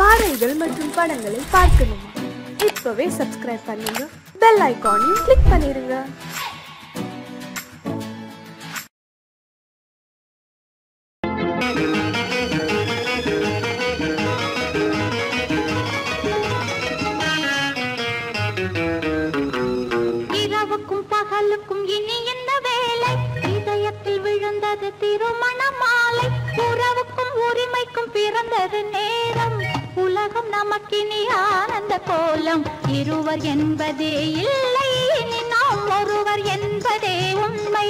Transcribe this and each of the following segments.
பாடல்கள் மற்றும் படங்களை பார்க்கணுமா? இப்பவே சப்ஸ்கிரைப் பண்ணுங்க. பெல் ஐகானையும் கிளிக் பண்ணிருங்க. இரவுக்கும் பகலுக்கும் வேலை? இதயத்தில் திருமண மாலை. உறவுக்கும் உரிமைக்கும் பிறந்தது நேரம் நமக்கினி ஆனந்த கோலம். இருவர் என்பதே இல்லை இனி நாம் ஒருவர் என்பதே உண்மை.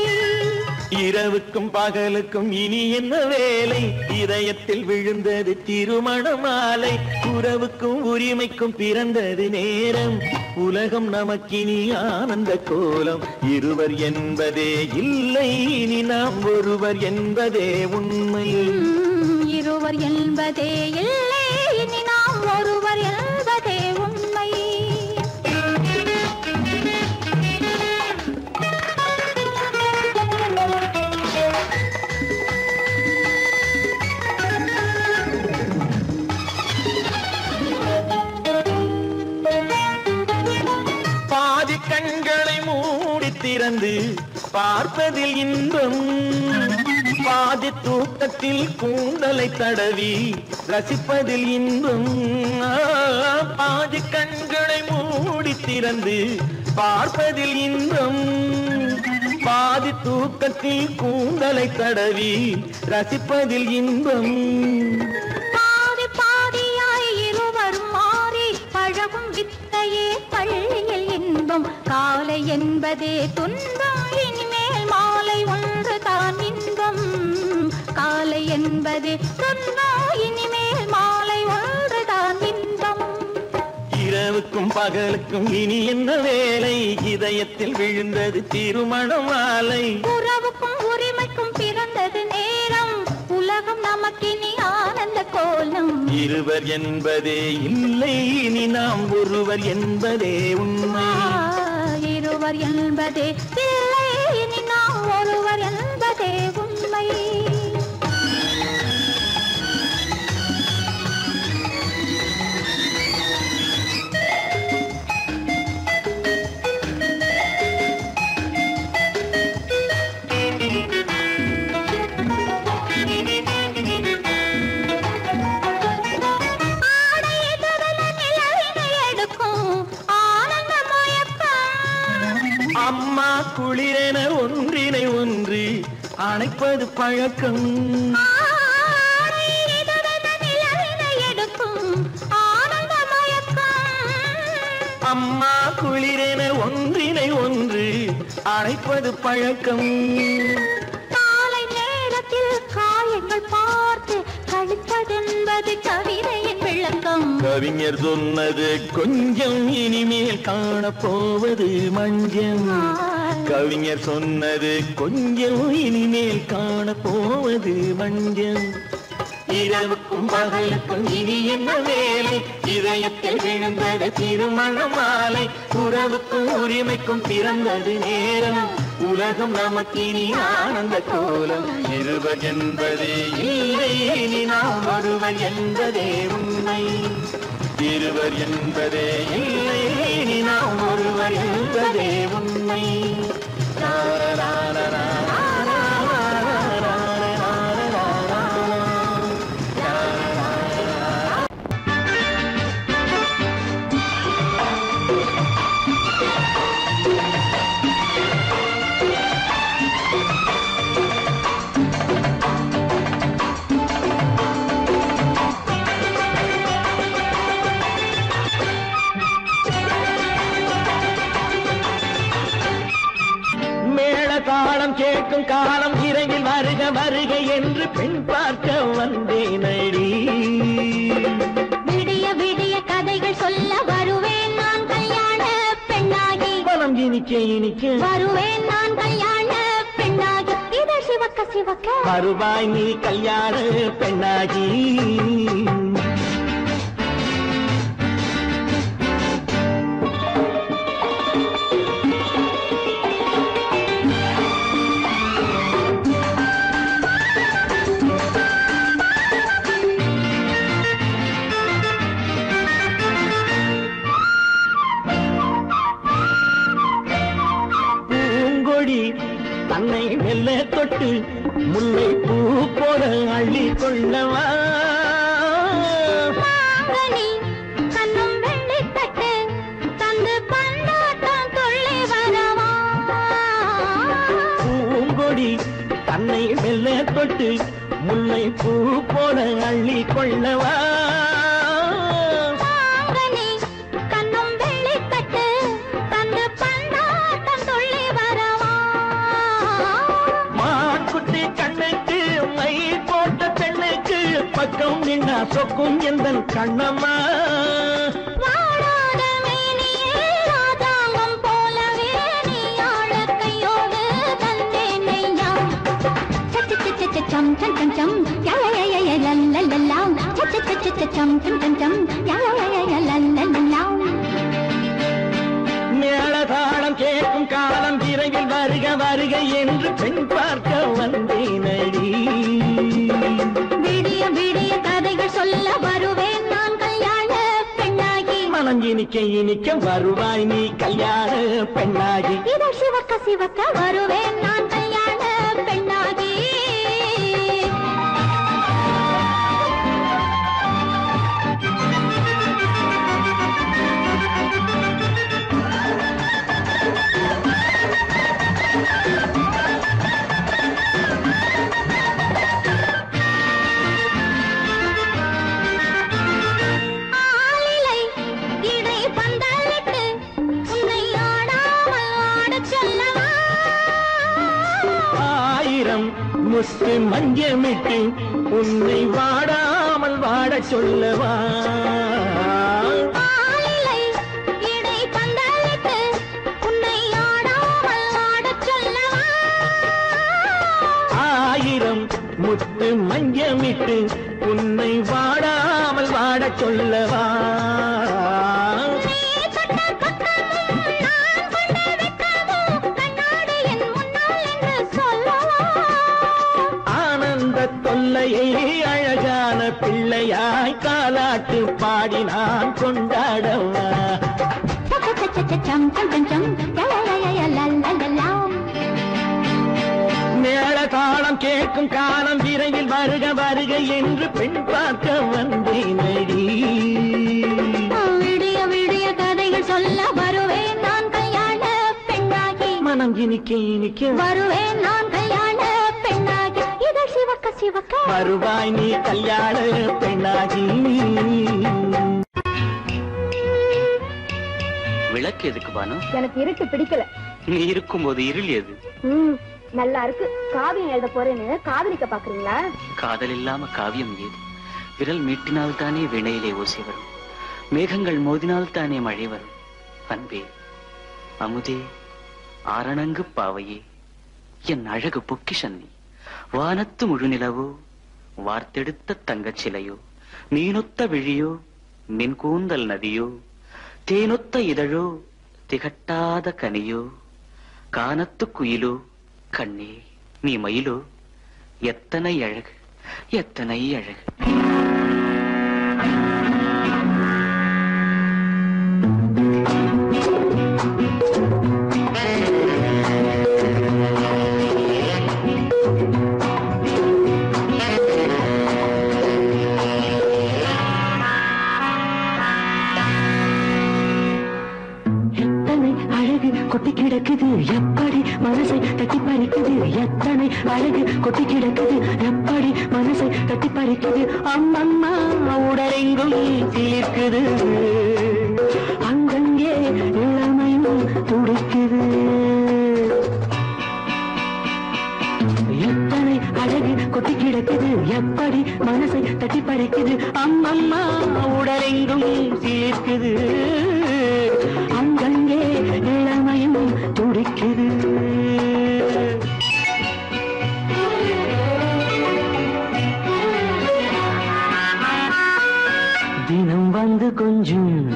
இரவுக்கும் பகலுக்கும் இனி என்ன வேலை? இதயத்தில் விழுந்தது திருமண மாலை உறவுக்கும் உரிமைக்கும் பிறந்தது நேரம். உலகம் நமக்கினி ஆனந்த கோலம். இருவர் என்பதே இல்லை இனி நாம் ஒருவர் என்பதே உண்மை. இருவர் என்பதே இல்லை பார்ப்பதில் இன்பம். பாதி தூக்கத்தில் கூந்தலை தடவி ரசிப்பதில் இன்பம். பாதி கண்களை மூடி திறந்து பார்ப்பதில் இன்பம். பாதி தூக்கத்தில் கூந்தலை தடவி ரசிப்பதில் இன்பம். பாதி பாதியாய் இருவரும் மாறி பழகும் வித்தையே பள்ளியில் இன்பம். காலை என்பதே துன்பம். என்பதே துன்பம் இனிமேல் மாலை ஒன்று தான் இன்பம். இரவுக்கும் பகலுக்கும் இனி என்ன வேலை? இதயத்தில் விழுந்தது திருமண மாலை உறவுக்கும் உரிமைக்கும் பிறந்தது நேரம். உலகம் நமக்கினி ஆனந்த கோலம். இருவர் என்பதே இல்லை இனி நாம் ஒருவர் என்பதே உண்மை. இருவர் என்பதே அணைப்பது பழக்கம். அம்மா குளிரென ஒன்றினை ஒன்று அணைப்பது பழக்கம். காலை நேரத்தில் காயங்கள் பார்த்து கழிப்பதென்பது கவிதையின் விளக்கம். கவிஞர் சொன்னது கொஞ்சம் இனிமேல் காணப்போவது மஞ்சம். கவிஞர் சொன்னது கொஞ்சம் இனிமேல் காண போவது வஞ்சம். இரவுக்கும் பகலுக்கும் இனி என்ன வேலை? இதயத்தில் விழுந்தது திருமண மாலை. உறவுக்கும் உரிமைக்கும் பிறந்தது நேரம். உலகம் நமக்கினி ஆனந்த கோலம். இருவர் என்பதே இல்லை இனி நாம் ஒருவர் என்பதே உண்மை. இருவர் என்பதே இல்லை இனி நாம் ஒருவர் என்பதே உண்மை. மேள வருவாய் நீ கல்யாண பெண்ணாகி. மெல்ல தொட்டு முல்லை பூ போல அள்ளி கொள்ளவா? தன்னை மெல்ல தொட்டு முல்லை பூ போல அள்ளி கொள்ளவா? சொக்கும் எந்த கண்ணம்மா? சம் சம் சம் சம். யா யா யா யா யா லா லா லா லா. சச்ச சச்ச சச்ச சம் சம் சம் சம். யா யா யா யா யா லா லா லா லா. மேளதாளம் கேட்கும் காலம் விரைவில் வருக வருக என்று பெண் பார்க்க வந்தேனடி. இனிக்க இனிக்க வருவாய் நீ கல்யாண பெண்ணாகி. இதழ் சிவக்க சிவக்க வருவேன் முத்து மஞ்சமிட்டு உன்னை வாடாமல் வாடச் சொல்லவா? ஆயிரம் முத்து மஞ்சமிட்டு உன்னை வாடாமல் வாடச் சொல்லவா? கொண்டாடவா? சம் சம் சம் சம் யா யா யா யா லா லா லா லா மேள தாளம் கேட்கும் காலம் விரைவில் வருக வருக என்று பெண் பார்க்க வந்தேனடி. விடிய விடிய கதைகள் சொல்ல வருவேன் நான் கல்யாண பெண்ணாகி. மனம் இனிக்க இனிக்க வருவேன் நான் கல்யாண பெண்ணாகி. இதழ் சிவக்க சிவக்க. வருவாய் நீ கல்யாண பெண்ணாகி. விளக்கு எதுக்கு பானு? எனக்கு இருட்டு பிடிக்கல. நீ இருக்கும்போது இருள் எது? ம் நல்லா இருக்கு. காவியம் எழுத போறேன்னு காதலிக்க பாக்குறீங்களா? காதல் இல்லாம காவியம் ஏது விரல் மீட்டினால் தானே வினையிலே ஓசை வரும். மேகங்கள் மோதினால் தானே மழை வரும். அன்பே அமுதே ஆரணங்கு பாவையே. என் அழகு பொக்கிஷன் நீ. வானத்து முழுநிலவோ வார்த்தெடுத்த தங்கச் சிலையோ. மீனொத்த விழியோ மின் கூந்தல் நதியோ. தேனொத்த இதழோ திகட்டாத கனியோ கானத்து குயிலோ கண்ணே நீ மயிலோ எத்தனை அழகு எத்தனை அழகு மனசை தட்டி பறிக்குது எத்தனை அழகு கொட்டி கிடக்குது. எப்படி மனசை தட்டி பறிக்குது அம்மம்மா உடலெங்கும் தீர்க்குது அங்கங்கே இளமையும் துடிக்குது. எத்தனை அழகு கொட்டி கிடக்குது. எப்படி மனசை தட்டி பறிக்குது அம்மம்மா உடலெங்கும் சீர்க்குது அங்கங்கே துடிக்குது தினம் வந்து கொஞ்சம்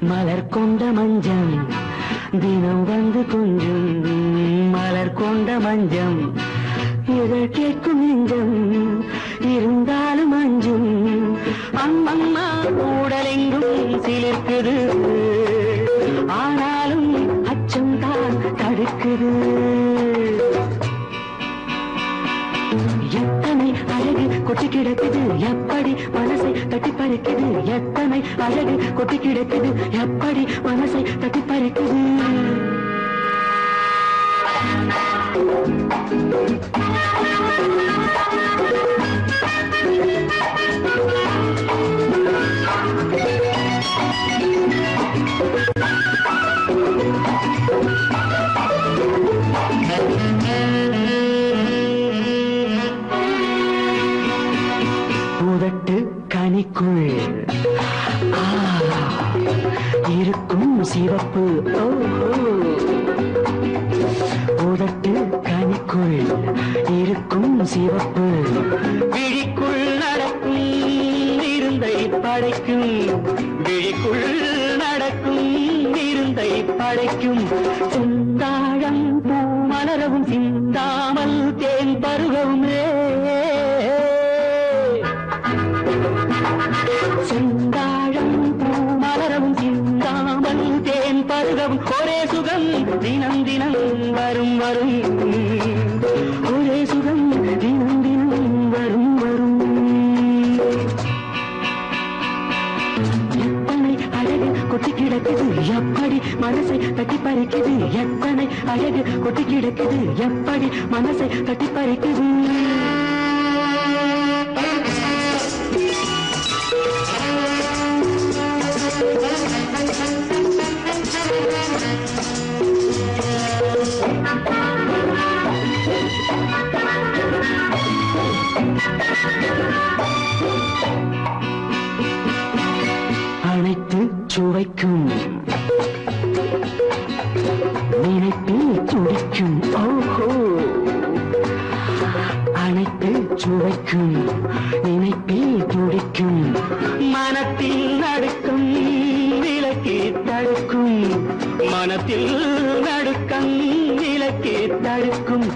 மலர் கொண்ட மஞ்சம். தினம் வந்து கொஞ்சம் மலர் கொண்ட மஞ்சம். இதழ் கேட்கும் நெஞ்சம் இருந்தாலும் அஞ்சும். அம்மம்மா உடலெங்கும் சிலிர்க்குது. ஆனாலும் அச்சம் எத்தனை அழகு கொட்டி கிடக்குது. எப்படி மனசை தட்டி பறிக்குது. எத்தனை அழகு கொட்டி கிடக்குது. எப்படி மனசை தட்டி பறிக்குது. Thank you. உதட்டு கனிக்குள். இருக்கும் சிவப்பு. ஓஹோ. உதட்டு கனிக்குள் இருக்கும் சிவப்பு. விழிக்குள் நடக்கும் இருந்தை படைக்கும். விழிக்குள் நடக்கும் இருந்தை படைக்கும். சுந்தா மலரவும் சிந்தாமல் தேன் பருகவுமே செந்தாழம் பூ மலரவும் சிந்தாமல் தேன் பருகவும். ஒரே சுகம் தினம் தினம் வரும் வரும். கிடக்குது எப்படி மனசை தட்டி பறிக்குது? எத்தனை அழகு கொட்டி கிடக்குது? எப்படி மனசை தட்டி பறிக்குது? சுவைக்கும் நினைப்பில் துடிக்கும். ஓஹோ. அனைத்து சுவைக்கும் நினைப்பில் துடிக்கும். மனத்தில் நடுக்கும். விலக்கி தடுக்கும். மனத்தில் நடுக்கம். விலக்கி தடுக்கும்.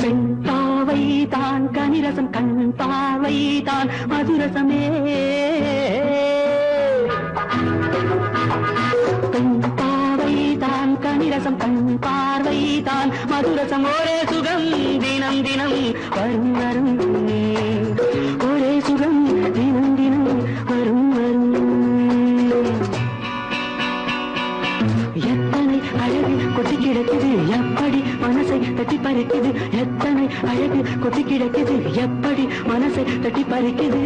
பெண் பாவை தான் கனிரசம் கண் பாவை தான் மதுரசமே. கனிரசம் கண் பார்வை தான். மதுரசம் ஒரே சுகம் தினம் தினம் வரும் வரும். ஒரே சுகம் தினம் தினம் வரும் வரும். எத்தனை அழகு கொட்டி கிடக்குது எப்படி மனசை தட்டி பறிக்குது. எத்தனை அழகு கொட்டி கிடக்குது எப்படி மனசை தட்டி பறிக்குது.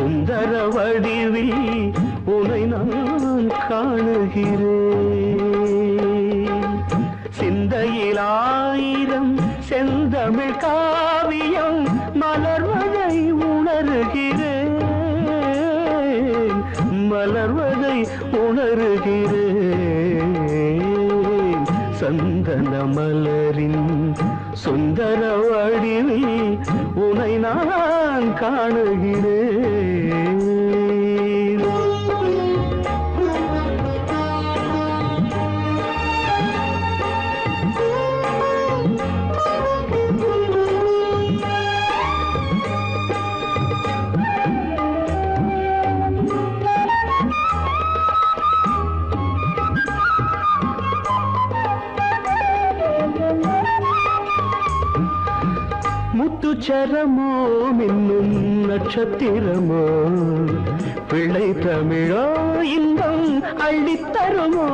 சுந்தர வடிவில் உனை நான் காணுகிறேன். சிந்தையில் ஆயிரம் செந்தமிழ் காவியம் மலர்வதை உணர்கிறேன். மலர்வதை உணர்கிறேன். சந்தன மலரின் சுந்தர வடிவில் உனை நான் காணுகிறேன். அக்ஷரமோ மின்னும் நட்சத்திரமோ பிள்ளை தமிழோ இன்பம் அள்ளித்தருமோ?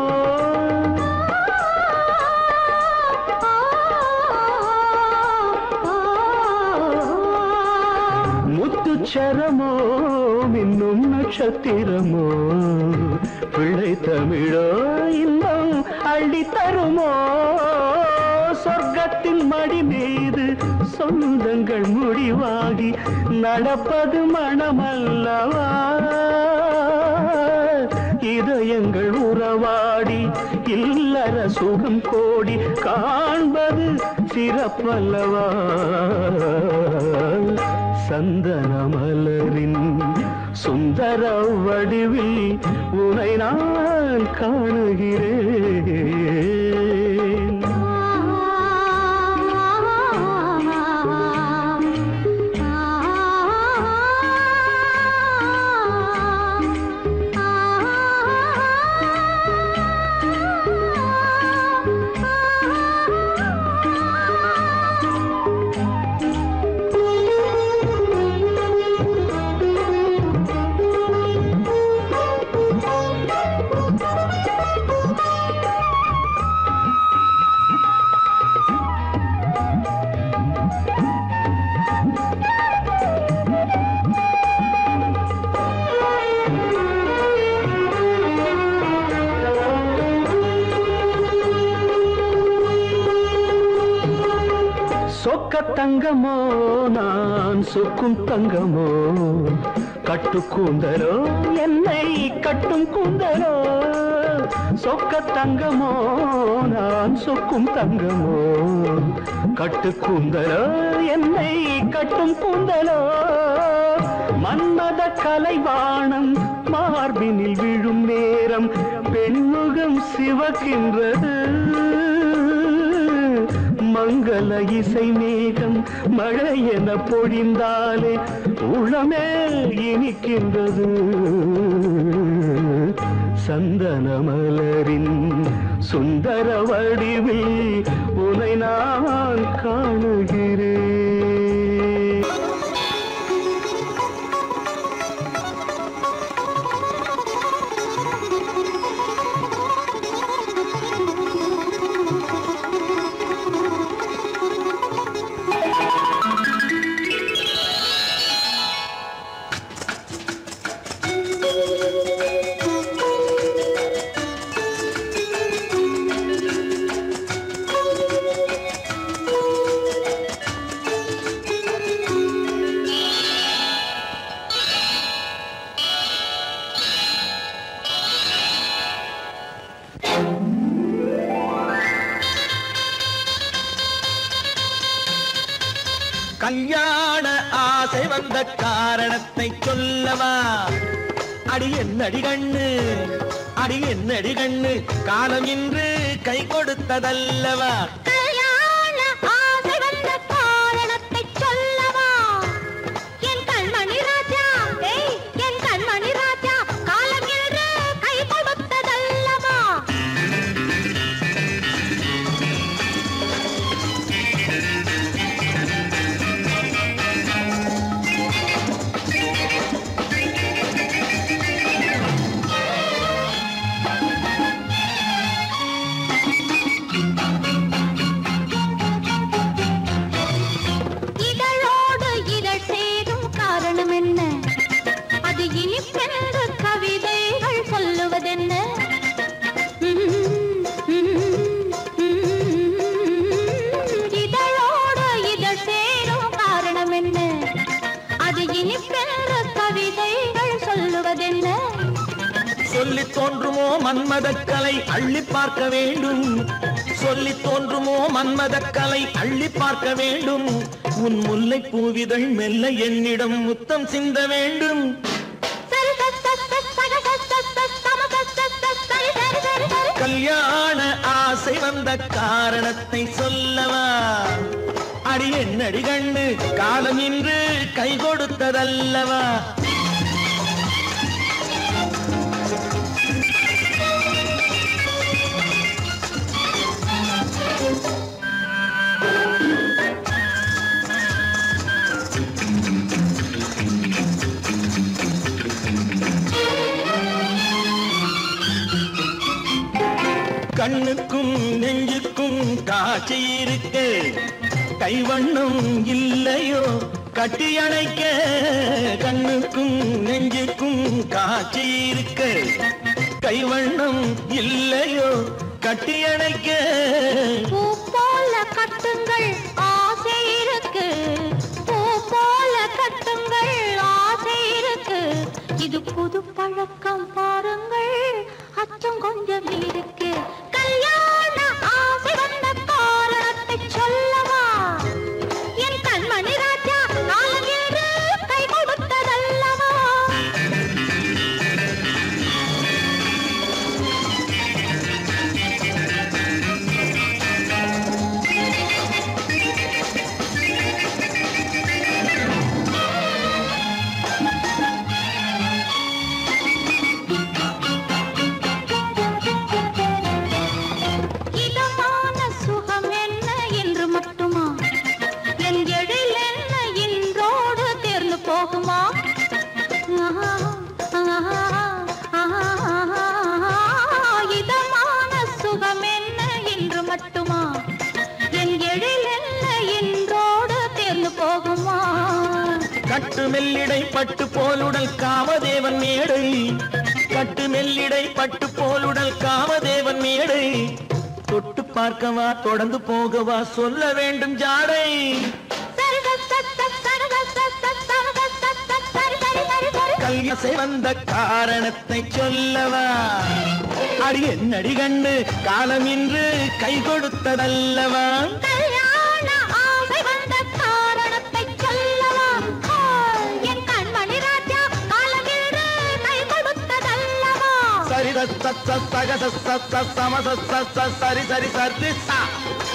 முத்துச்சரமோ மின்னும் நட்சத்திரமோ பிள்ளை தமிழோ இன்பம் அள்ளித்தருமோ? சொர்க்கத்தின் மடி மீது சொந்தங்கள் முடிவாகி நடப்பது மனமல்லவா? இதயங்கள் உறவாடி இல்லற சுகம் கோடி காண்பது சிறப்பல்லவா? சந்தன மலரின் சுந்தர வடிவில் உனை நான் காணுகிறேன். தங்கமோ நான் சொக்கும் தங்கமோ? கட்டு கூந்தலோ என்னை கட்டும் கூந்தலோ? சொக்க தங்கமோ நான் சொக்கும் தங்கமோ? கட்டு கூந்தலோ என்னை கட்டும் கூந்தலோ? மன்மத கலைவாணம் மார்பினில் விழும் நேரம் பெண்முகம் சிவக்கின்றது. மங்கள இசை மேகம் மழை என பொழிந்தாலே உள்ளமே இனிக்கின்றது. சந்தன மலரின் சுந்தர வடிவில் உனை நான் காணுகிறேன். கல்யாண ஆசை வந்த காரணத்தை சொல்லவா? அடி என்னடி கண்ணு? அடி என்னடி கண்ணு? காலம் இன்று கை கொடுத்ததல்லவா? மன்மதக்கலை அள்ளி பார்க்க வேண்டும். சொல்லி தோன்றுமோ மன்மதக்கலை அள்ளி பார்க்க வேண்டும். உன் முல்லை பூவிதழ் மெல்ல என்னிடம் முத்தம் சிந்த வேண்டும். கல்யாண ஆசை வந்த காரணத்தை சொல்லவா? அடி என்னடி கண்டு காலம் இன்று கை கொடுத்ததல்லவா? கண்ணுக்கும் நெஞ்சுக்கும் காட்சி இருக்க. கைவண்ணம் இல்லையோ கட்டியணைக்க கண்ணுக்கும் நெஞ்சுக்கும் காட்சி இருக்க. கைவண்ணம் இல்லையோ கட்டியணைக்க பூ போல கட்டுங்கள் ஆசை இருக்கு. பூ போல கட்டுங்கள் ஆசை இருக்கு. இது புது பழக்கம் பாருங்கள் அச்சம் கொஞ்சம் இருக்கு. காமதேவன் மேடை. கட்டு மெல்லிடை பட்டு போலுடல் காமதேவன் மேடை. தொட்டு பார்க்கவா தொடர்ந்து போகவா சொல்ல வேண்டும் ஜாடை. கல்யாசை வந்த காரணத்தை சொல்லவா? அடி என்னடி கண்டு காலம் இன்று கை கொடுத்ததல்லவா? సగ స సగ స స సమస సరి సరి సరి స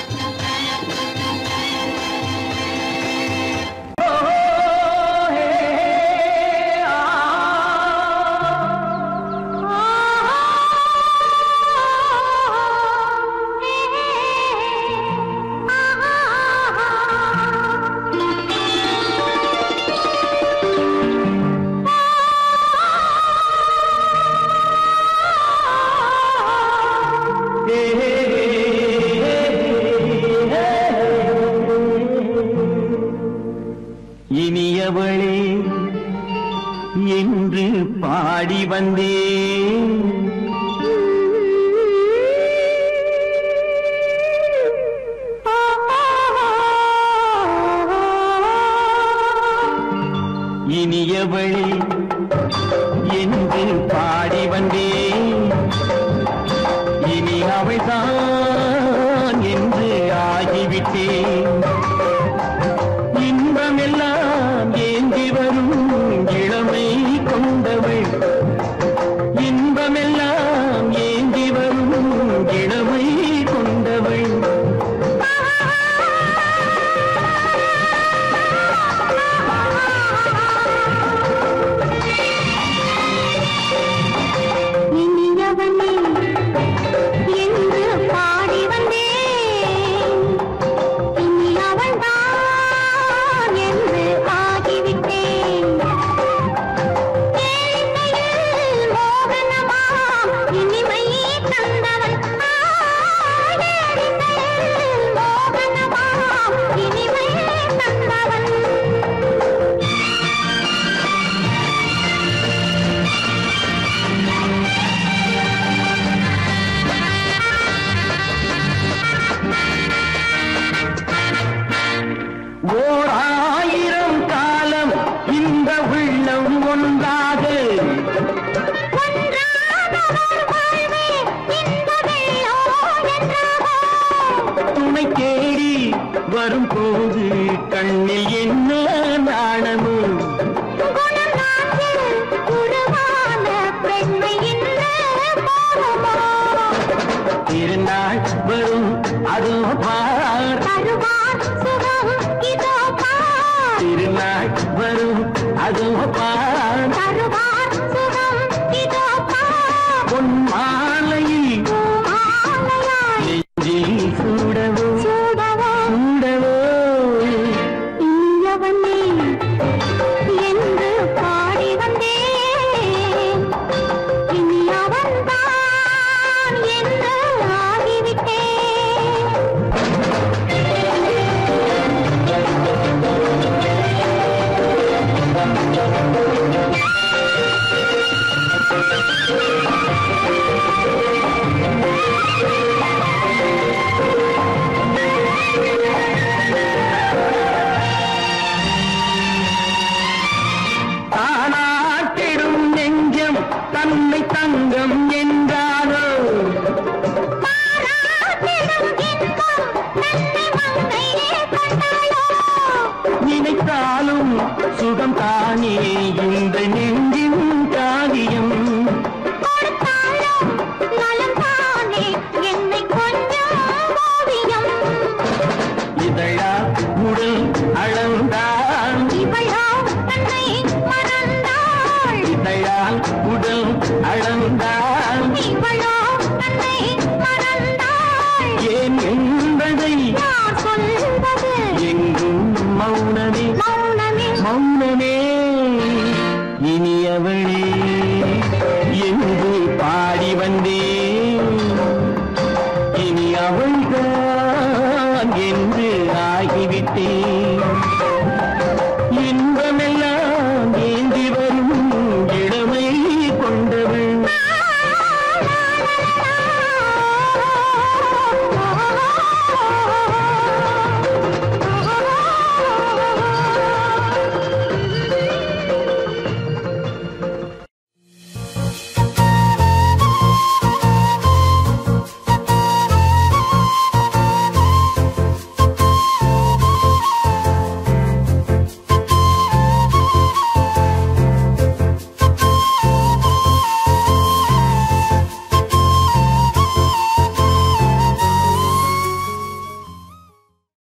வரும் போது கண்ணில்